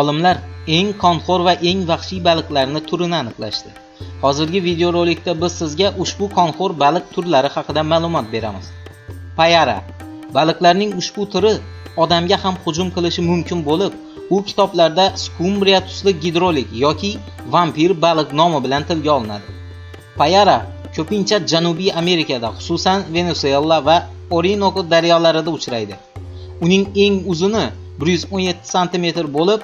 Olimlar eng qonxo'r va eng vahshiy baliqlarni turini aniqlashdi. Hozirgi videorolikda biz sizga ushbu qonxo'r baliq turlari haqida ma'lumot beramiz. Payara baliqlarning ushbu turi odamga ham hujum qilishi mumkin bo'lib, u kitoblarda skumbria tusli gidrolik yoki vampir baliq nomi bilan tilga olinadi. Payara ko'pincha Janubiy Amerikada, xususan Venesuela va Orinoco daryolarida uchraydi. Uning eng uzuni 117 sm bo'lib,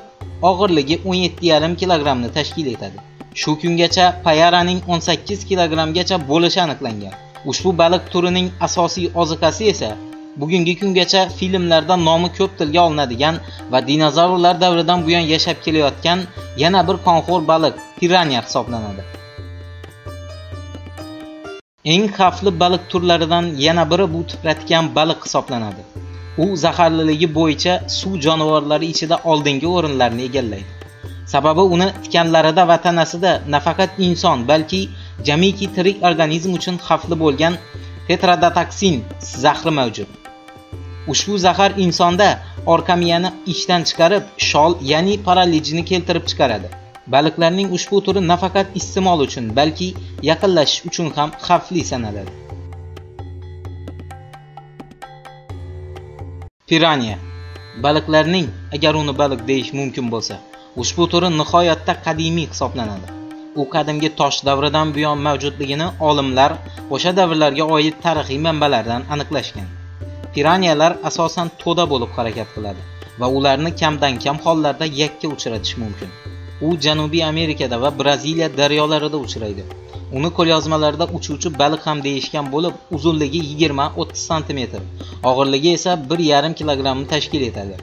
og'irligi 17,5 kg ni tashkil etadi. Shu kungacha payaraning 18 kggacha bo'lishi aniqlangan. Ushbu baliq turining asosiy oziqasi esa bugungi kungacha filmlarda nomi ko'p tilga olinadigan va dinozavrlar davridan buyon yashab kelayotgan yana bir qonxo'r baliq piranya hisoblanadi. Eng xavfli baliq turlaridan yana biri bu tipratgan baliq hisoblanadi. U zaharliligi bo'yicha suv jonivorlari ichida oldingi o'rinlarni egallaydi. Sababi uni tikanlarida va tanasida nafaqat inson, balki jamiki tirik organizm uchun xavfli bo'lgan tetradotaksin zahri mavjud. Ushbu zahar insonda orkamiyani ishdan chiqarib, shol, ya'ni parallijni keltirib chiqaradi. Baliqlarning ushbu turi nafaqat iste'mol uchun, balki yaqinlashish uchun ham xavfli sanaladi. Piranya baliqlarning, agar uni baliq deyish mumkin bo'lsa, ushbu turi nihoyatda qadimiy hisoblanadi. U qadimgi tosh davridan buyon mavjudligini olimlar o'sha davrlarga oid tarixiy manbalardan aniqlashgan. Piranyalar asosan to'da bo'lib harakat qiladi va ularni kamdan kam hollarda yakka uchratish mumkin. U Janubiy Amerikada va Braziliya daryolarida uchraydi. Uni qo'lyozmalarda uchuvchi baliq ham deyishgan bo'lib, uzunligi 20-30 sm, og'irligi esa 1,5 kg ni tashkil etadi.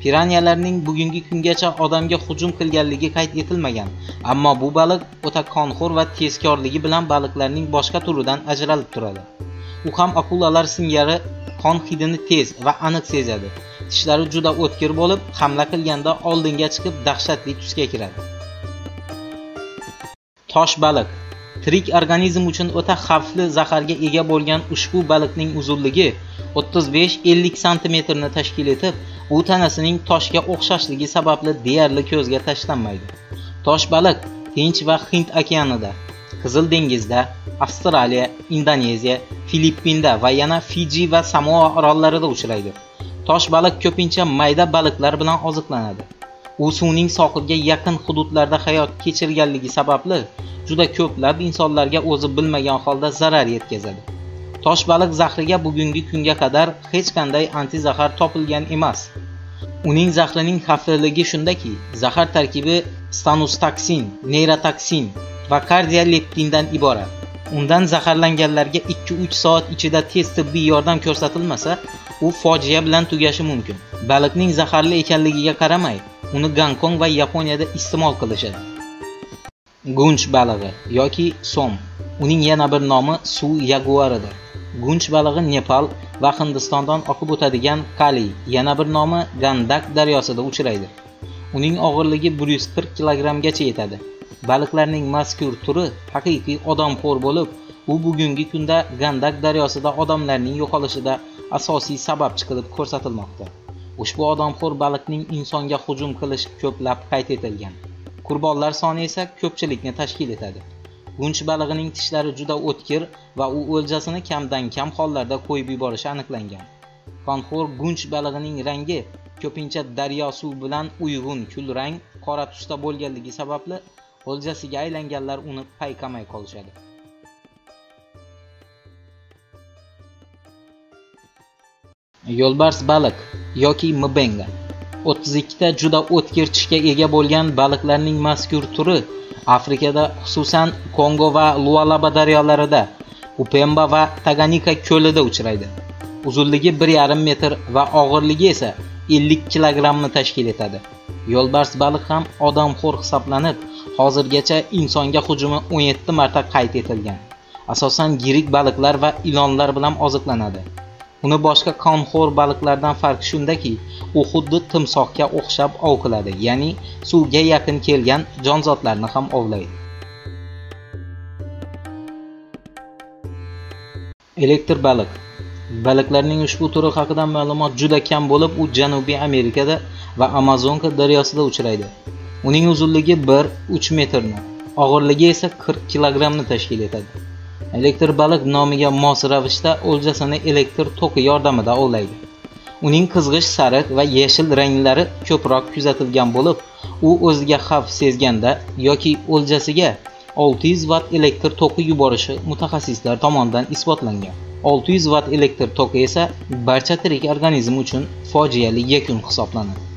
Piranyalarning bugungi kungacha odamga hujum qilganligi qayd etilmagan, ammo bu baliq o'ta qonxo'r va tezkorligi bilan baliqlarning boshqa turidan ajralib turadi. U ham akulalar singari qon hidini tez va aniq sezadi. Tishlari juda o'tkir bo'lib, hamla qilganda oldinga chiqib dahshatli tusga kiradi. Tosh baliq tirik organizm uchun o'ta xavfli zaharga ega bo'lgan ushbu baliqning uzunligi 35-50 sm ni tashkil etib, u tanasining toshga o'xshashligi sababli deyarli ko'zga tashlanmaydi. Tosh baliq Tinch va Hind okeanida, Qizil dengizda, Avstraliya, Indoneziya, Filippinda va yana Fiji va Samoa orollarida uchraydi. Tosh baliq ko'pincha mayda baliqlar bilan oziqlanadi. U suvning sohilga yaqin hududlarda hayot kechirganligi sababli juda ko'plab insonlarga o'zi bilmagan holda zarar yetkazadi. toshbaliq zahriga bugungi kunga qadar hech qanday antizahar topilgan emas. Uning zahrining xavfliligi shundaki, zahar tarkibi stanustaksin neyrotoksin va kardioleptindan iborat. Undan zaharlanganlarga 2-3 soat ichida tez tibbiy yordam ko'rsatilmasa, u fojia bilan tugashi mumkin. Baliqning zaharli ekanligiga qaramay, uni Gonkong va Yaponiyada iste'mol qilishadi. Gunch balig'i yoki som. Uning yana bir nomi suv yaguaridir. Gunch balig'i Nepal va Hindistondan oqib o'tadigan Kali, yana bir nomi Gandak daryosida uchraydi. Uning og'irligi 140 kg yetadi. Baliqlarning mazkur turi haqiqiy odamxo'r bo'lib, u bugungi kunda Gandak daryosida odamlarning yo'qolishida asosiy sababchi qilib ko'rsatilmoqda. Ushbu odamxo'r baliqning insonga hujum qilishi ko'plab qayd etilgan. Qurbonlar soni esa ko'pchilikni tashkil etadi. Gunch balig'ining tishlari juda o'tkir va u o'ljasini kamdan kam hollarda qo'yib yuborishi aniqlangan. Konxor gunch balig'ining rangi ko'pincha daryo suv bilan uyg'un kulrang qora tusda bo'lganligi sababli o'ljasiga aylanganlar uni payqamay qolishadi. Yo'lbars baliq yoki mbenga 32 ta juda o'tkir tishga ega bo'lgan baliqlarning mazkur turi Afrikada, xususan Kongo va Lualaba daryolarida, Upemba va Taganika ko'lida uchraydi. Uzunligi 1,5 metr va og'irligi esa 50 kg ni tashkil etadi. Yo'lbars baliq ham odamxo'r hisoblanib, hozirgacha insonga hujumi 17 marta qayd etilgan. Asosan yirik baliqlar va ilonlar bilan oziqlanadi. Uni boshqa qonxo'r baliqlardan farqi shundaki, u xuddi timsohga o'xshab ov qiladi, ya'ni suvga yaqin kelgan jonzotlarni ham ovlaydi. Elektr baliq Baliqlarning ushbu turi haqida ma'lumot juda kam bo'lib, u Janubiy Amerikada va Amazonka daryosida uchraydi. Uning uzunligi 1-3 metrni, og'irligi esa 40 kilogrammni tashkil etadi. Elektr baliq nomiga mos ravishda o'ljasini elektr toki yordamida ovlaydi. Uning qizg'ish sariq va yashil ranglari ko'proq kuzatilgan bo'lib, u o'ziga xavf sezganda yoki o'ljasiga 600 vatt elektr toki yuborishi mutaxassislar tomonidan isbotlangan. 600 vatt elektr toki esa barcha tirik organizm uchun fojiali yakun hisoblanadi.